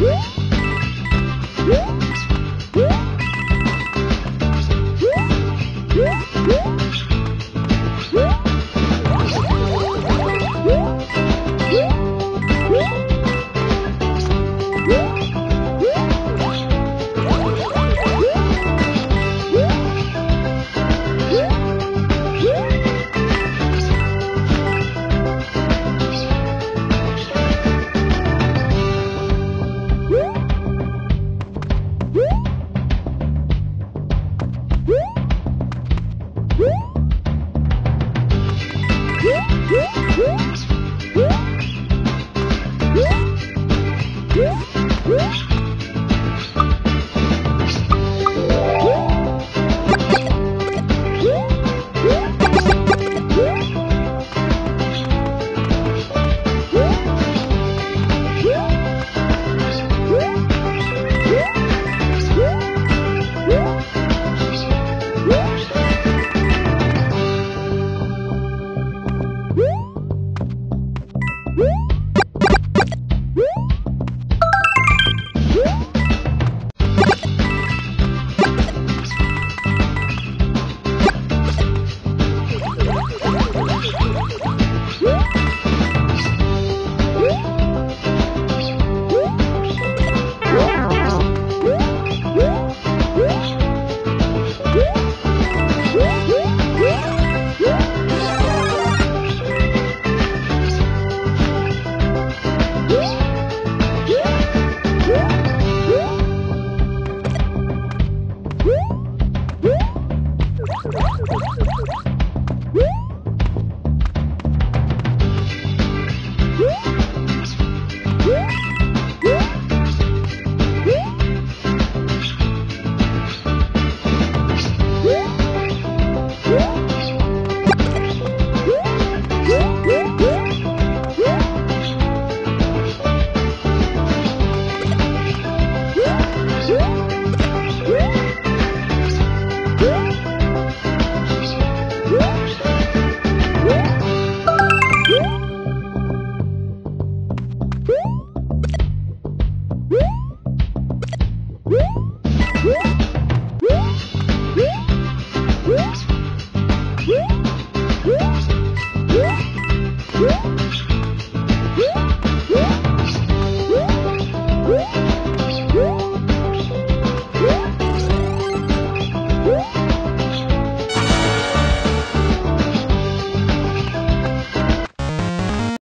Woo! Woo!